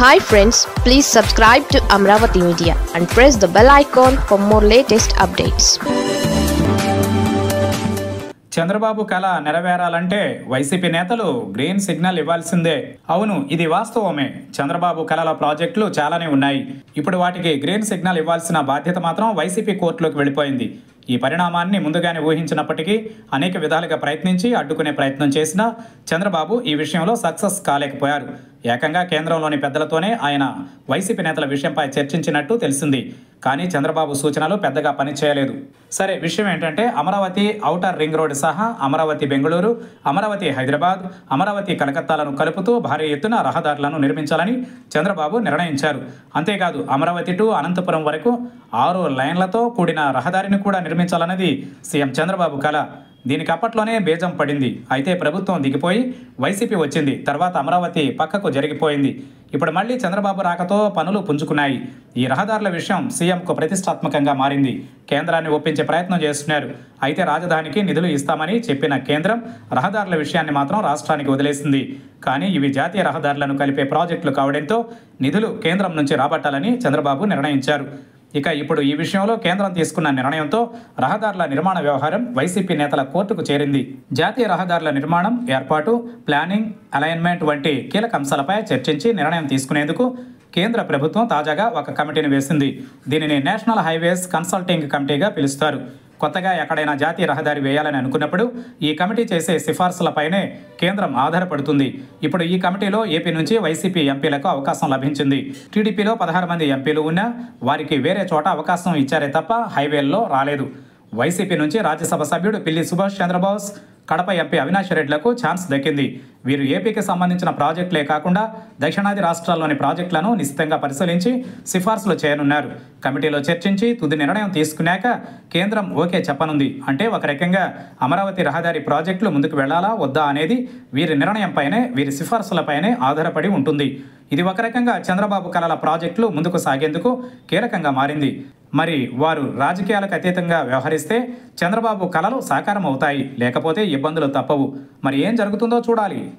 Hi friends please subscribe to Amaravati media and press the bell icon for more latest updates Chandrababu కళ నెరవేరాలంటే YCP నేతలు green signal ఇవ్వాల్సిందే. అవును ఇది వాస్తవమే. చంద్రబాబు కళల ప్రాజెక్టులు చాలానే ఉన్నాయి. ఇప్పుడు వాటికి గ్రీన్ సిగ్నల్ ఇవ్వాల్సిన బాధ్యత మాత్రం వైసీపీ కోర్టులోకి వెళ్ళిపోయింది. ఈ పరిణామాన్ని ముందుగానే ఊహించినప్పటికీ అనేక విధాలుగా ప్రయత్నించి అడ్డుకునే ప్రయత్నం చేసిన చంద్రబాబు ఈ విషయంలో సక్సెస్ కాలేకపోయారు. ఏకంగా కేంద్రంలోని పెద్దలతోనే ఆయన వైసీపీ నేతల విషయంపై చర్చించినట్టు తెలిసింది. కానీ చంద్రబాబు సూచనలు పెద్దగా పనిచేయలేదు సరే విషయం ఏంటంటే అమరావతి ఔటర్ రింగ్ రోడ్ సహా అమరావతి బెంగళూరు అమరావతి హైదరాబాద్ అమరావతి కలకత్తాలను కలుపుతూ భారీ ఎత్తున రహదారులను నిర్మించాలని చంద్రబాబు నిర్ణయించారు. అంతేకాదు అమరావతి టు అనంతపురం వరకు ఆరు లైన్లతో కూడిన రహదారిని కూడా నిర్మించాలన్నది సీఎం చంద్రబాబు కళ దీనికి అప్పట్లోనే బేజం పడింది. అయితే ప్రభుత్వం దిగిపోయి వైసీపీ వచ్చింది. తర్వాత అమరావతి పక్కకు జరిగిపోయింది. ఇప్పుడు మళ్ళీ చంద్రబాబు రాకతో పనులు పుంజుకున్నాయి. ఈ రహదారుల విషయం సీఎంకు ప్రతిష్టాత్మకంగా మారింది. కేంద్రాన్ని ఒప్పించే ప్రయత్నం చేస్తున్నారు. అయితే రాజధానికి నిధులు ఇస్తామని చెప్పిన కేంద్రం రహదారుల విషయాన్ని మాత్రం రాష్ట్రానికి వదిలేసింది. కానీ ఇవి జాతీయ రహదారులను కలిపే ప్రాజెక్టులు కావడంతో నిధులు కేంద్రం నుంచి రాబట్టాలని చంద్రబాబు నిర్ణయించారు. ఇక ఇప్పుడు ఈ విషయంలో కేంద్రం తీసుకున్న నిర్ణయంతో రహదారుల నిర్మాణ వ్యవహారం వైసీపీ నేతల కోర్టుకు చేరింది. జాతీయ రహదారుల నిర్మాణం ఏర్పాటు ప్లానింగ్ అలైన్మెంట్ వంటి కీలక అంశాలపై చర్చించి నిర్ణయం తీసుకునేందుకు కేంద్ర ప్రభుత్వం తాజాగా ఒక కమిటీని వేసింది. దీనిని నేషనల్ హైవేస్ కన్సల్టింగ్ కమిటీగా పిలుస్తారు. కొత్తగా ఎక్కడైనా జాతీయ రహదారి వేయాలని అనుకున్నప్పుడు ఈ కమిటీ చేసే సిఫార్సులపైనే కేంద్రం ఆధారపడుతుంది. ఇప్పుడు ఈ కమిటీలో ఏపీ నుంచి వైసీపీ ఎంపీలకు అవకాశం లభించింది. టీడీపీలో పదహారు మంది ఎంపీలు ఉన్నా వారికి వేరే చోట అవకాశం ఇచ్చారే తప్ప హైవేల్లో రాలేదు. వైసీపీ నుంచి రాజ్యసభ సభ్యుడు పిల్లి సుభాష్ చంద్రబోస్ కడప ఎంపీ అవినాష్ రెడ్లకు ఛాన్స్ దక్కింది. వీరు ఏపీకి సంబంధించిన ప్రాజెక్టులే కాకుండా దక్షిణాది రాష్ట్రాల్లోని ప్రాజెక్టులను నిశ్చితంగా పరిశీలించి సిఫార్సులు చేయనున్నారు. కమిటీలో చర్చించి తుది నిర్ణయం తీసుకున్నాక కేంద్రం ఓకే చెప్పనుంది. అంటే ఒక రకంగా అమరావతి రహదారి ప్రాజెక్టులు ముందుకు వెళ్ళాలా వద్దా అనేది వీరి నిర్ణయంపైనే వీరి సిఫార్సులపైనే ఆధారపడి ఉంటుంది. ఇది ఒక రకంగా చంద్రబాబు కళల ప్రాజెక్టులు ముందుకు సాగేందుకు కీలకంగా మారింది. మరి వారు రాజకీయాలకు అతీతంగా వ్యవహరిస్తే చంద్రబాబు కళలు సాకారం అవుతాయి లేకపోతే ఇబ్బందులు తప్పవు. మరి ఏం జరుగుతుందో చూడాలి.